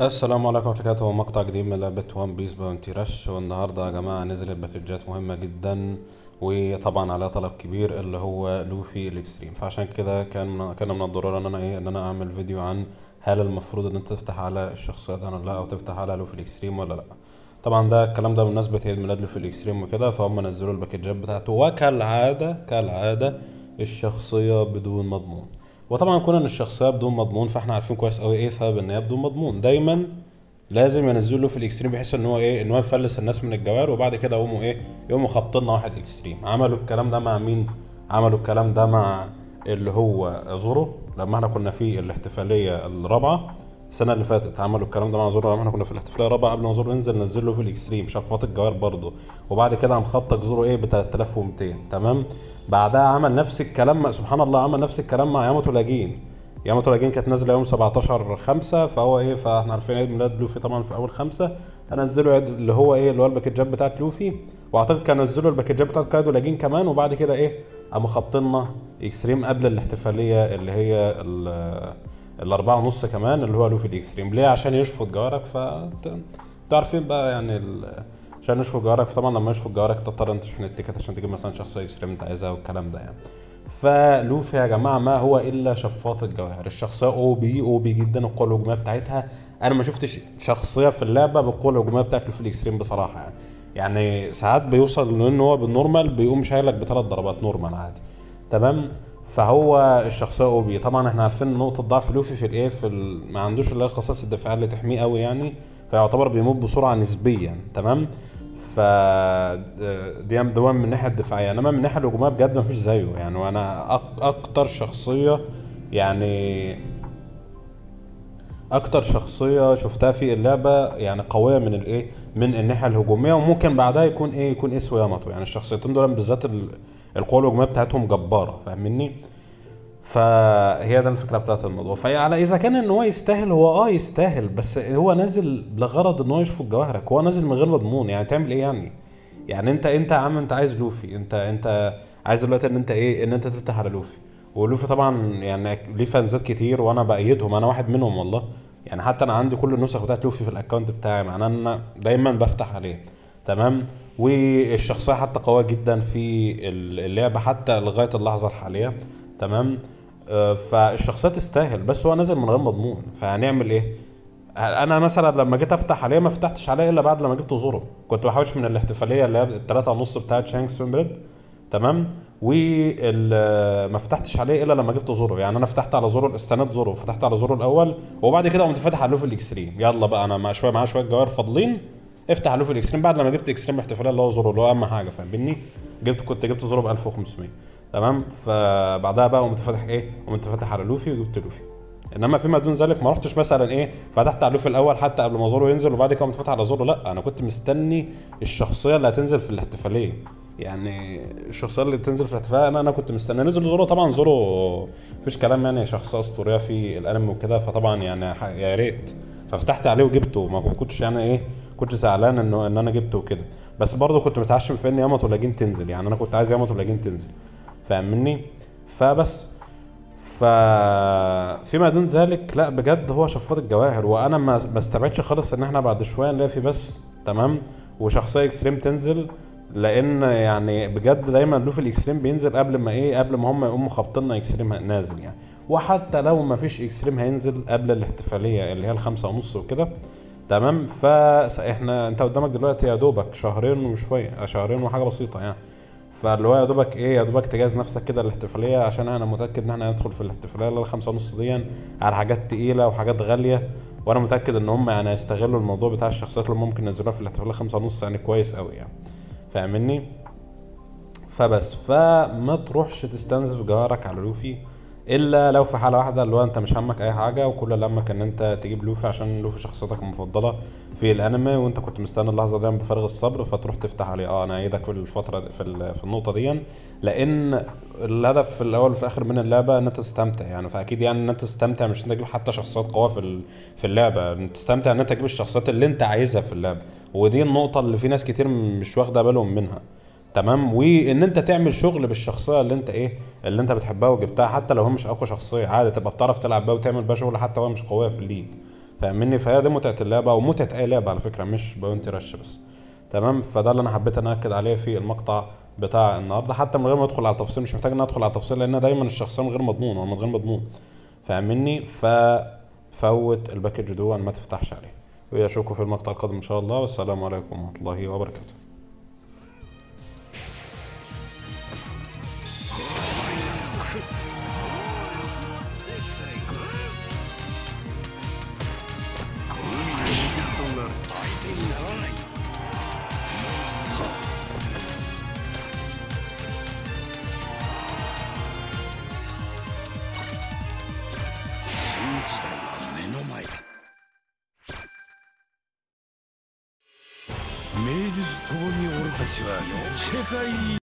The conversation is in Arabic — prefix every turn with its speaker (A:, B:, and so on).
A: السلام عليكم ورحمة الله وبركاته. مقطع جديد من لعبة One Piece Bounty Rush والنهاردة يا جماعة نزلت باكجات مهمة جدا وطبعا عليها طلب كبير اللي هو لوفي ال extreme فعشان كده كان كان من الضرورة إن أنا إيه إن أنا أعمل فيديو عن هل المفروض إن أنت تفتح على الشخصيات أنا لا أو تفتح على لوفي ال extreme ولا لأ. طبعا ده الكلام ده بمناسبة عيد ميلاد لوفي ال extreme وكده فهم نزلوا الباكجات بتاعته. وكالعادة كالعادة الشخصية بدون مضمون. وطبعا كون إن الشخصيه بدون مضمون فإحنا عارفين كويس قوي إيه سبب إن هي بدون مضمون. دايما لازم ينزلوا لوفي ال extreme بحيث إن هو إيه إن هو يفلس الناس من الجواهر وبعد كده يقوموا إيه يقوموا خابطين واحد extreme. عملوا الكلام ده مع مين؟ عملوا الكلام ده مع اللي هو زورو لما إحنا كنا في الاحتفالية الرابعة. السنة اللي فاتت عملوا الكلام ده مع زورو لما إحنا كنا في الاحتفاليه الرابعه قبل ما زورو ينزل نزل لوفي ال extreme شفاط الجواهر برضه. وبعد كده قام خبطك زورو إيه ب 3200 تمام؟ بعدها عمل نفس الكلام مع سبحان الله عمل نفس الكلام مع ياماتو legend ياماتو legend كانت نازلة يوم 17 5 فهو إيه فإحنا عارفين عيد ميلاد لوفي طبعا في أول خمسة. فنزلوا اللي هو إيه اللي هو الباكجات بتاعت لوفي. وأعتقد كانوا نزلوا الباكجات بتاعت كايدو legend كمان. وبعد كده إيه قاموا خابطيننا extreme قبل الاحتفالية اللي هي الأربعة ونص كمان اللي هو لوفي ال extreme. ليه؟ عشان يشفط جواهرك ف عارفين بقى يعني ال... عشان يشفط جواهرك فطبعا لما يشفط جواهرك تضطر انت تشحن ال ticket عشان تجيب مثلا شخصيه extreme انت عايزها والكلام ده يعني. فلوفي يا جماعة ما هو إلا شفاط الجواهر الشخصية OP OP جدا القوه الهجومية بتاعتها. أنا ما شفتش شخصية في اللعبة بالقوه الهجومية بتاعت لوفي ال extreme بصراحة يعني. يعني ساعات بيوصل لأن هو بال normal بيقوم شايلك بثلاث ضربات normal عادي. تمام؟ فهو الشخصية OP. طبعا إحنا عارفين نقطة ضعف لوفي في الإيه؟ في. ما عندوش اللي هي الخصائص الدفاعيه اللي تحميه قوي يعني. فيعتبر بيموت بسرعة نسبيا تمام؟ ف دي ده من الناحية الدفاعية. إنما من الناحية الهجومية بجد ما فيش زيه يعني. وأنا. أكتر شخصية يعني أكتر شخصية شفتها في اللعبة يعني قوية من الإيه؟ من الناحية الهجومية. وممكن بعدها يكون إيه؟ يكون ايس وياماتو يعني الشخصيتين دول بالذات ال- القوه الهجوميه بتاعتهم جبارة فاهمني؟ فهي ده الفكرة بتاعت الموضوع. فعلى إذا كان إن هو يستاهل هو آه يستاهل بس هو نازل لغرض إن هو يشفط جواهرك هو نازل من غير مضمون. يعني تعمل إيه يعني؟ يعني أنت أنت يا عم أنت عايز لوفي أنت أنت عايز دلوقتي إن أنت إيه؟ إن أنت تفتح على لوفي. ولوفي طبعا يعني ليه فانزات كتير وأنا بأيدهم أنا واحد منهم والله. يعني حتى أنا عندي كل النسخ بتاعت لوفي في ال account بتاعي معناه إن أنا دايما بفتح عليه. تمام؟ والشخصية حتى قوية جدا في اللعبة حتى لغاية اللحظة الحالية تمام؟ آه، فالشخصية تستاهل بس هو نازل من غير مضمون فهنعمل إيه؟ أنا مثلا لما جيت أفتح عليه ما فتحتش عليه إلا بعد لما جبت زورو. كنت بحوش من الاحتفالية اللي هي التلاتة ونص بتاعت شانكس بريد تمام؟ وما فتحتش عليه إلا لما جبت زورو. يعني أنا فتحت على زورو استنيت زورو فتحت على زورو الأول وبعد كده قمت فاتح على لوفي ال extreme يلا بقى أنا مع شوية معاه شوية جواهر فاضلين. افتح لوفي ال extreme. بعد لما جبت extreme الاحتفاليه اللي هو زورو اللي هو أهم حاجة فاهمني؟ جبت كنت جبت زورو ب 1500 تمام؟ فبعدها بقى قمت فاتح إيه؟ قمت فاتح على لوفي وجبت لوفي. إنما فيما دون ذلك ما رحتش مثلا إيه؟ فتحت على لوفي الأول حتى قبل ما زورو ينزل وبعد كده قمت فاتح على زورو لا أنا كنت مستني الشخصية اللي هتنزل في الاحتفالية. يعني الشخصية اللي تنزل في الاحتفالية أنا أنا كنت مستني. نزل زورو طبعا زورو مفيش كلام يعني شخصيه أسطورية في الأنمي وكده فطبعا يعني يا ريت. ففتحت عليه وجبته ما كنتش يعني إيه؟ كنت زعلان انه إن أنا جبته وكده. بس برضه كنت متعشم في إن ياماتو لاجين تنزل. يعني أنا كنت عايز ياماتو لاجين تنزل. فاهمني؟ فبس. ف فيما دون ذلك لا بجد هو شفاط الجواهر. وأنا ما ما استبعدش خالص إن إحنا بعد شوية نلاقي في بس. تمام؟ وشخصية extreme تنزل. لأن يعني بجد دايما لوفي ال extreme بينزل قبل ما إيه؟ قبل ما هم يقوموا خابطيننا extreme نازل يعني. وحتى لو ما فيش extreme هينزل قبل الاحتفالية اللي هي الخمسة ونص وكده. تمام؟ فاحنا انت قدامك دلوقتي يا دوبك شهرين وشوية شهرين وحاجة بسيطة يعني. فاللي هو يا دوبك إيه يا دوبك تجهز نفسك كده الاحتفاليه عشان أنا متأكد ان إحنا هندخل في الاحتفالية اللي الخمسة ونص دي على حاجات تقيلة وحاجات غالية. وأنا متأكد ان هم يعني هيستغلوا الموضوع بتاع الشخصيات اللي ممكن ينزلوها في الاحتفالية خمسة ونص يعني كويس قوي يعني. فاهمني؟ فبس فما تروحش تستنزف جوارك على لوفي إلا لو في حالة واحدة اللي هو أنت مش همك أي حاجة وكل همك إن أنت تجيب لوفي عشان لوفي شخصيتك المفضلة في الأنمي وأنت كنت مستني اللحظة دي بفارغ الصبر فتروح تفتح عليه. آه أنا إيدك في الفترة دي في, في النقطة دي. لأن الهدف في الأول وفي الآخر من اللعبة إن أنت تستمتع يعني. فأكيد يعني إن أنت تستمتع مش إن أنت تجيب حتى شخصيات قوية في في اللعبة. انت تستمتع إن أنت تجيب الشخصيات اللي أنت عايزها في اللعبة. ودي النقطة اللي في ناس كتير مش واخدة بالهم منها. تمام؟ وإن أنت تعمل شغل بالشخصية اللي أنت إيه اللي أنت بتحبها وجبتها حتى لو هي مش أقوى شخصية عادي تبقى بتعرف تلعب بيها وتعمل بيها شغل حتى وهي مش قوية في الليج. فاهمني؟ فهي دي متعة اللعبة ومتعه أي لعبة على فكرة مش باونتي رش بس. تمام؟ فده اللي أنا حبيت أن أكد عليه في المقطع بتاع النهارده حتى من غير ما أدخل على تفاصيل مش محتاج إن أدخل على تفاصيل لأن دايما الشخصية من غير مضمون هو من غير مضمون. فاهمني؟ ففوت ال package ده ما تفتحش عليه. واشوفكم في المقطع القادم إن شاء الله. والسلام عليكم ورحمة الله وبركاته.
B: 実ともに俺たちは世界